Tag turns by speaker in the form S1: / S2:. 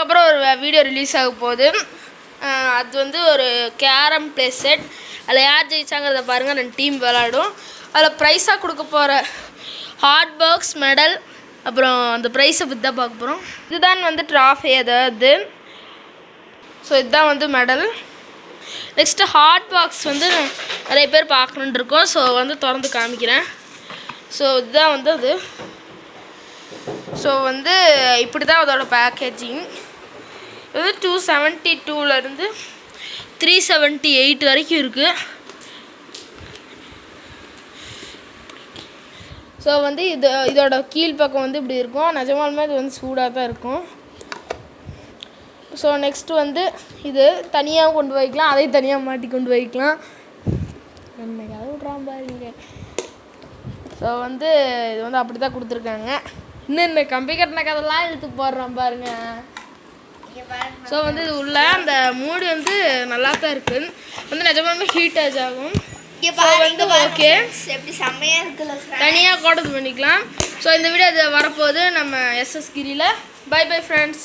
S1: அதுக்கப்புறம் ஒரு video release ஆக போகுது. அது வந்து ஒரு கேரம் ப்ளே செட் அதில் யார் ஜெயிச்சாங்கிறத பாருங்கள் ரெண்டு டீம் விளாடும் அதில் ப்ரைஸாக கொடுக்க போகிற ஹாட் பாக்ஸ் மெடல் அப்புறம் அந்த ப்ரைஸை பற்றி தான் பார்க்க போகிறோம் இதுதான் வந்து ட்ராஃபி அதாவது. ஸோ இதுதான் வந்து மெடல் நெக்ஸ்ட்டு ஹாட் பாக்ஸ் வந்து நிறைய பேர் பார்க்கணுன்ட்ருக்கோம் ஸோ வந்து திறந்து காமிக்கிறேன். ஸோ இதுதான் வந்து அது. ஸோ வந்து இப்படி தான் அதோடய பேக்கேஜிங் இது டூ செவன்ட்டி டூலேருந்து த்ரீ செவன்ட்டி எயிட் வரைக்கும் இருக்குது ஸோ வந்து இது இதோட கீழ்ப்பக்கம் வந்து இப்படி இருக்கும். நிஜமாலுமே இது வந்து சூடாக தான் இருக்கும். ஸோ நெக்ஸ்ட் வந்து இது தனியாக கொண்டு வைக்கலாம் அதையும் தனியாக மாட்டி கொண்டு வைக்கலாம் என்னைக்காவது விட்றான் பாருங்க ஸோ வந்து இது வந்து அப்படி தான் கொடுத்துருக்காங்க. இன்னும் இந்த கம்பி கட்டின கதெல்லாம் இழுத்து போடுறான் பாருங்கள் ஸோ வந்து இது உள்ள அந்த மூடி வந்து நல்லா தான் இருக்குது வந்து நிஜமாலுமே ஹீட் ஆச் ஆகும். வந்து ஓகே
S2: எப்படி செம்மையா இருக்குல்ல?
S1: தனியாக கூட இது பண்ணிக்கலாம். ஸோ இந்த வீடியோ அது வரப்போகுது நம்ம எஸ்எஸ் கிரியில் பை பை ஃப்ரெண்ட்ஸ்